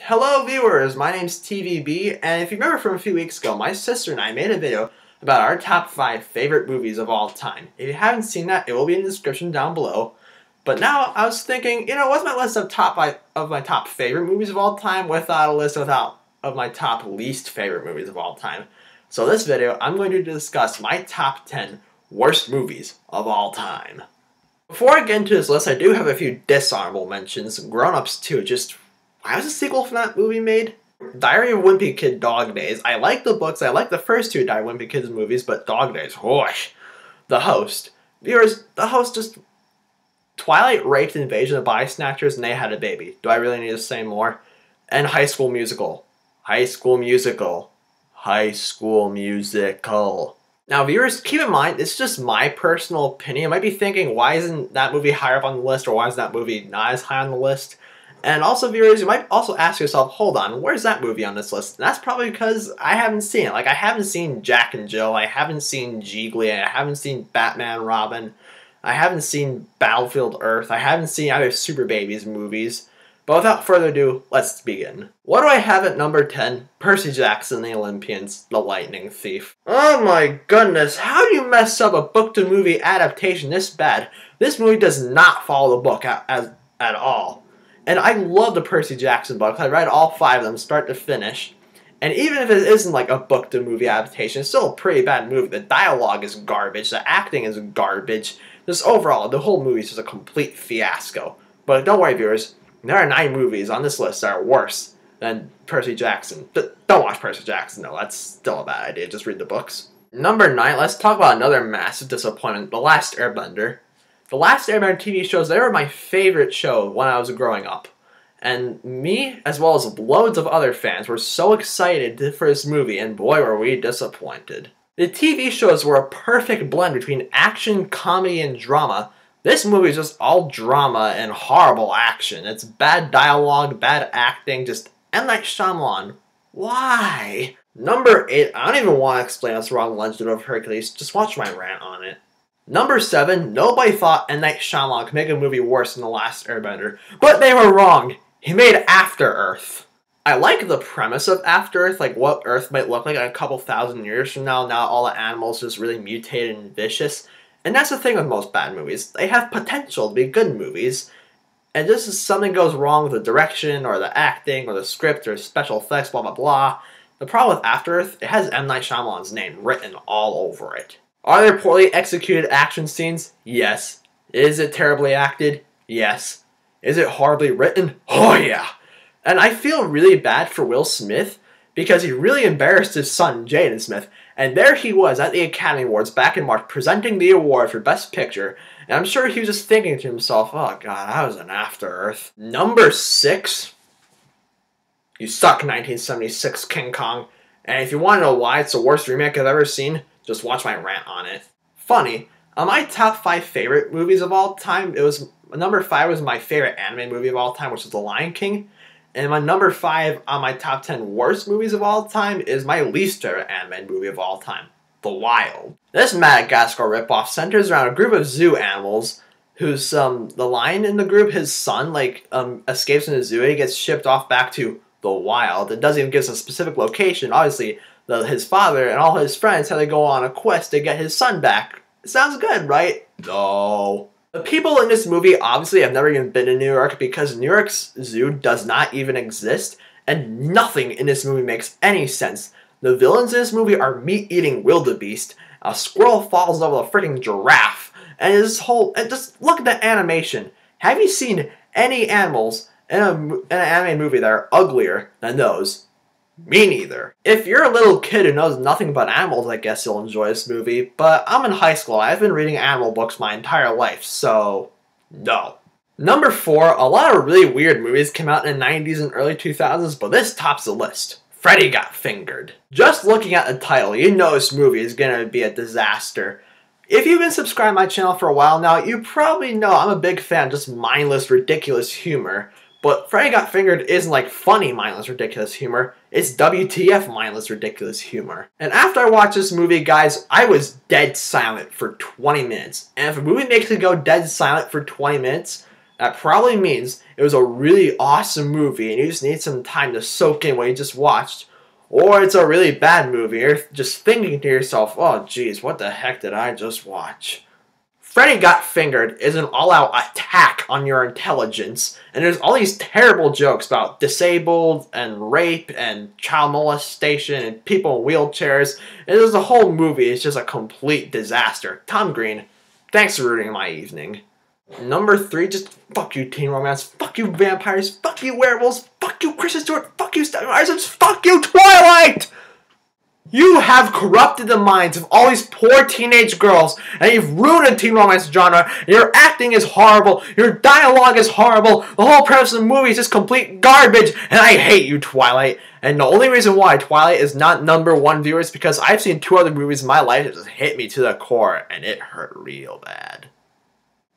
Hello viewers, my name's TVB, and if you remember from a few weeks ago, my sister and I made a video about our top 5 favorite movies of all time. If you haven't seen that, it will be in the description down below. But now I was thinking, you know, what's my list of top five, of my top favorite movies of all time without a list without of my top least favorite movies of all time. So this video, I'm going to discuss my top 10 worst movies of all time. Before I get into this list, I do have a few dishonorable mentions. Grown Ups 2, just why was a sequel from that movie made? Diary of Wimpy Kid Dog Days. I like the books, I like the first two Diary of Wimpy Kids movies, but Dog Days, whoosh. The Host. Viewers, The Host just... Twilight raped Invasion of Body Snatchers and they had a baby. Do I really need to say more? And High School Musical. High School Musical. High School Musical. Now, viewers, keep in mind, this is just my personal opinion. You might be thinking, why isn't that movie higher up on the list, or why is that movie not as high on the list? And also, viewers, you might also ask yourself, hold on, where's that movie on this list? And that's probably because I haven't seen it. Like, I haven't seen Jack and Jill, I haven't seen Gigli, I haven't seen Batman Robin, I haven't seen Battlefield Earth, I haven't seen either Super Babies movies. But without further ado, let's begin. What do I have at number 10? Percy Jackson the Olympians, The Lightning Thief. Oh my goodness, how do you mess up a book to movie adaptation this bad? This movie does not follow the book at, as, at all. And I love the Percy Jackson books. I read all five of them, start to finish. And even if it isn't like a book to movie adaptation, it's still a pretty bad movie. The dialogue is garbage, the acting is garbage. Just overall, the whole movie is just a complete fiasco. But don't worry, viewers, there are nine movies on this list that are worse than Percy Jackson. Don't watch Percy Jackson, though. That's still a bad idea. Just read the books. Number nine, let's talk about another massive disappointment The Last Airbender. The Last Airbender TV shows, they were my favorite show when I was growing up. And me, as well as loads of other fans, were so excited for this movie, and boy were we disappointed. The TV shows were a perfect blend between action, comedy, and drama. This movie is just all drama and horrible action. It's bad dialogue, bad acting, just M. Night Shyamalan. Why? Number 8, I don't even want to explain what's wrong with Legend of Hercules, just watch my rant on it. Number seven, nobody thought M. Night Shyamalan could make a movie worse than The Last Airbender, but they were wrong. He made After Earth. I like the premise of After Earth, like what Earth might look like in a couple thousand years from now. Now all the animals just really mutated and vicious. And that's the thing with most bad movies. They have potential to be good movies. And just as something goes wrong with the direction, or the acting, or the script, or special effects, blah blah blah. The problem with After Earth, it has M. Night Shyamalan's name written all over it. Are there poorly executed action scenes? Yes. Is it terribly acted? Yes. Is it horribly written? Oh yeah. And I feel really bad for Will Smith because he really embarrassed his son, Jaden Smith. And there he was at the Academy Awards back in March presenting the award for Best Picture. And I'm sure he was just thinking to himself, oh god, that was an After Earth. Number six. You suck, 1976 King Kong. And if you want to know why it's the worst remake I've ever seen, just watch my rant on it. Funny, on my top five favorite movies of all time, it was number five was my favorite anime movie of all time, which is The Lion King. And my number five on my top ten worst movies of all time is my least favorite anime movie of all time, The Wild. This Madagascar ripoff centers around a group of zoo animals who's um the lion in the group, his son, like um escapes from the zoo and he gets shipped off back to the wild. It doesn't even give us a specific location. Obviously, the, his father and all his friends had to go on a quest to get his son back. Sounds good, right? No. The people in this movie obviously have never even been to New York because New York's zoo does not even exist, and nothing in this movie makes any sense. The villains in this movie are meat-eating wildebeest. A squirrel falls over a freaking giraffe, and this whole and just look at the animation. Have you seen any animals in, a, in an anime movie that are uglier than those? Me neither. If you're a little kid who knows nothing about animals, I guess you'll enjoy this movie, but I'm in high school. I've been reading animal books my entire life, so no. Number 4, a lot of really weird movies came out in the 90s and early 2000s, but this tops the list. Freddy Got Fingered. Just looking at the title, you know this movie is gonna be a disaster. If you've been subscribed to my channel for a while now, you probably know I'm a big fan of just mindless, ridiculous humor. But Freddy Got Fingered isn't like funny, mindless, ridiculous humor. It's WTF mindless, ridiculous humor. And after I watched this movie, guys, I was dead silent for 20 minutes. And if a movie makes me go dead silent for 20 minutes, that probably means it was a really awesome movie and you just need some time to soak in what you just watched. Or it's a really bad movie. You're just thinking to yourself, oh geez, what the heck did I just watch? Freddy Got Fingered is an all out attack on your intelligence, and there's all these terrible jokes about disabled and rape and child molestation and people in wheelchairs. And there's a whole movie, it's just a complete disaster. Tom Green, thanks for ruining my evening. Number three, just fuck you, teen romance. Fuck you, vampires. Fuck you, werewolves. Fuck you, Kristen Stewart. Fuck you, Stephen Isaacs. Fuck you, Twilight! You have corrupted the minds of all these poor teenage girls, and you've ruined the teen romance genre. Your acting is horrible. Your dialogue is horrible. The whole premise of the movie is just complete garbage, and I hate you, Twilight. And the only reason why Twilight is not number one viewers because I've seen two other movies in my life that just hit me to the core, and it hurt real bad.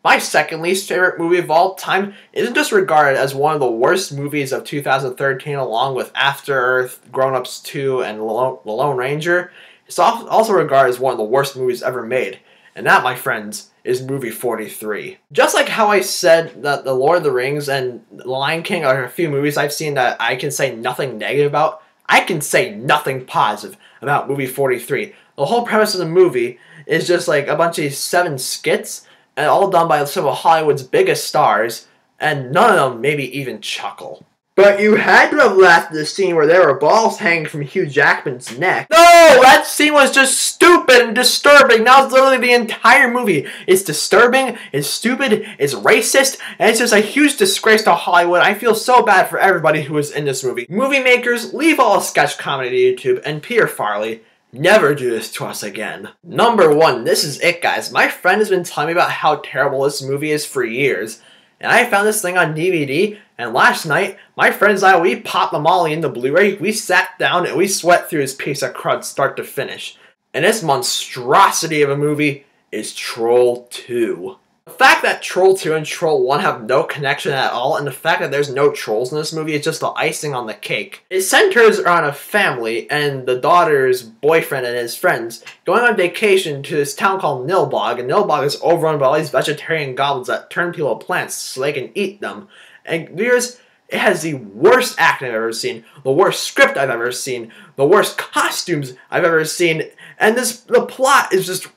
My second least favorite movie of all time isn't just regarded as one of the worst movies of 2013, along with After Earth, Grown Ups 2, and The Lone Ranger. It's also regarded as one of the worst movies ever made. And that, my friends, is movie 43. Just like how I said that The Lord of the Rings and The Lion King are a few movies I've seen that I can say nothing negative about, I can say nothing positive about movie 43. The whole premise of the movie is just like a bunch of seven skits and all done by some of Hollywood's biggest stars, and none of them maybe even chuckle. But you had to have laughed at the scene where there were balls hanging from Hugh Jackman's neck. No, that scene was just stupid and disturbing. That was literally the entire movie. It's disturbing, it's stupid, it's racist, and it's just a huge disgrace to Hollywood. I feel so bad for everybody who was in this movie. Movie makers, leave all sketch comedy to YouTube, and Peter Farrelly, Never do this to us again. Number one, this is it, guys. My friend has been telling me about how terrible this movie is for years. And I found this thing on DVD, and last night, my friends and I, we popped the molly into Blu-ray, we sat down, and we sweat through this piece of crud start to finish. And this monstrosity of a movie is Troll 2. The fact that Troll 2 and Troll 1 have no connection at all, and the fact that there's no trolls in this movie is just the icing on the cake. It centers around a family and the daughter's boyfriend and his friends going on vacation to this town called Nilbog, and Nilbog is overrun by all these vegetarian goblins that turn people to plants so they can eat them. And viewers, it has the worst acting I've ever seen, the worst script I've ever seen, the worst costumes I've ever seen, and this the plot is just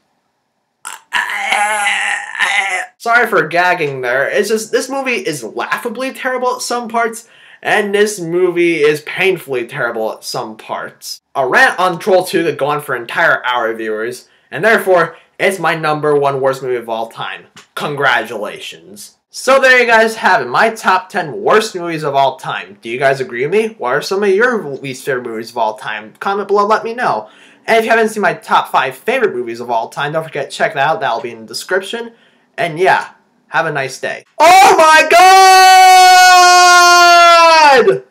Sorry for gagging there. It's just this movie is laughably terrible at some parts, and this movie is painfully terrible at some parts. A rant on Troll 2 could go on for an entire hour, viewers, and therefore, it's my number one worst movie of all time. Congratulations. So there you guys have it, my top 10 worst movies of all time. Do you guys agree with me? What are some of your least favorite movies of all time? Comment below, let me know. And if you haven't seen my top 5 favorite movies of all time, don't forget to check that out, that'll be in the description. And yeah, have a nice day. Oh my god!